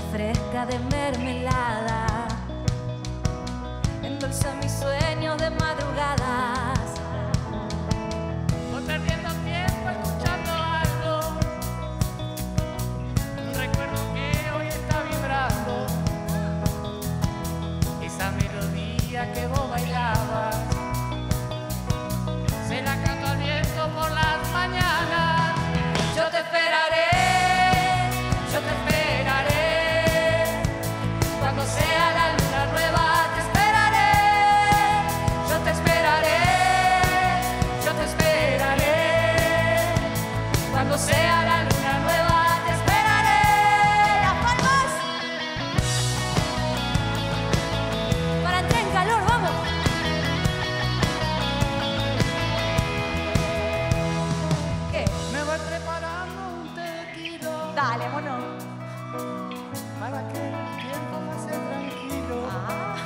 fresca de mermelada. Endulza mis sueños de madrugadas. Dale, mono. Para que el tiempo pase tranquilo. Ah.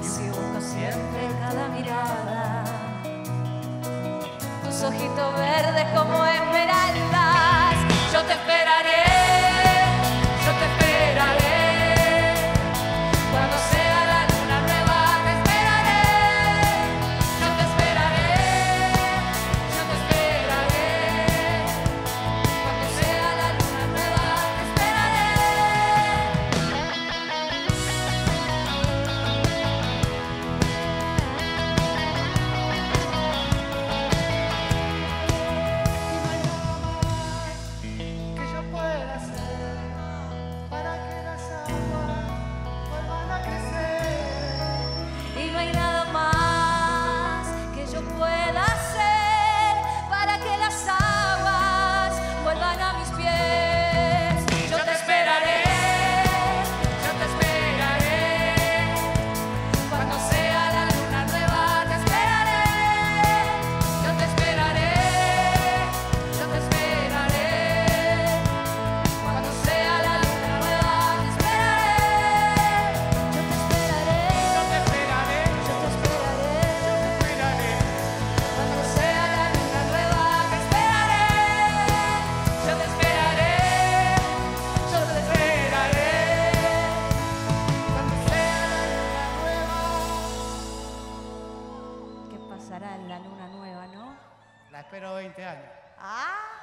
Si busco siempre cada mirada, tus ojitos verdes como esmeraldas, yo te esperaré. pasará en la luna nueva, ¿no? La espero 20 años. Ah.